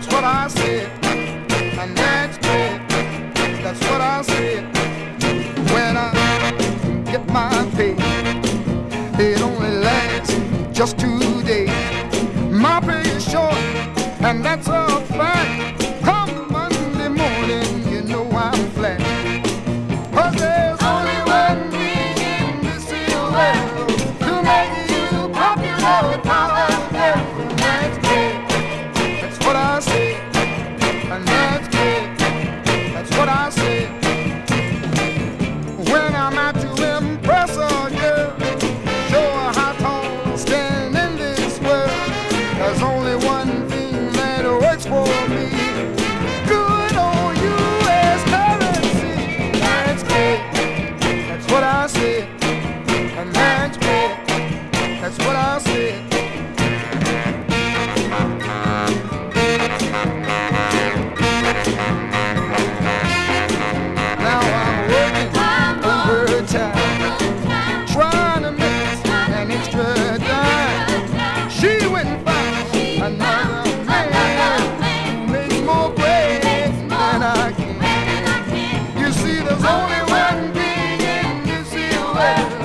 that's what I said. That's it. That's what I said. When I get my pay, it only lasts just two days. My pay is short, and that's a fact. Come Monday morning, you know I'm flat. There's only one That's what I said. Now I'm working overtime, trying to make an extra dime. She went and found another man who makes more bread than I can. You see, there's only one thing in this world